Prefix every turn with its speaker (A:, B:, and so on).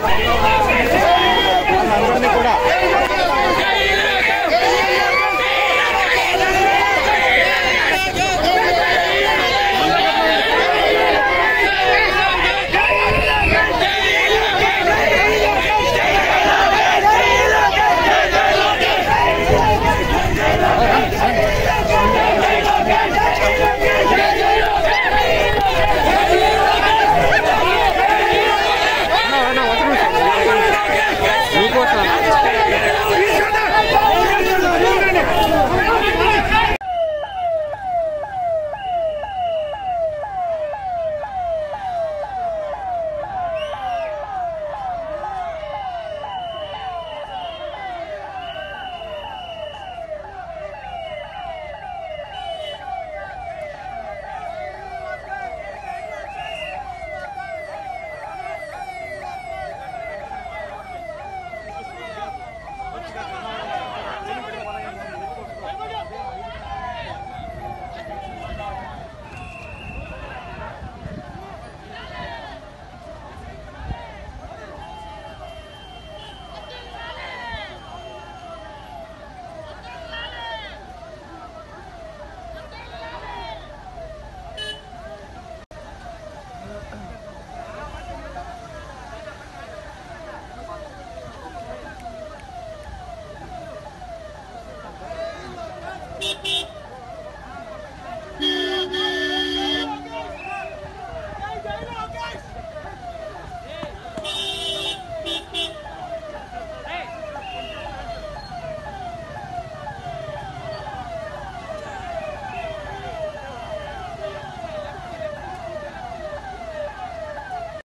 A: なるほどね、これ。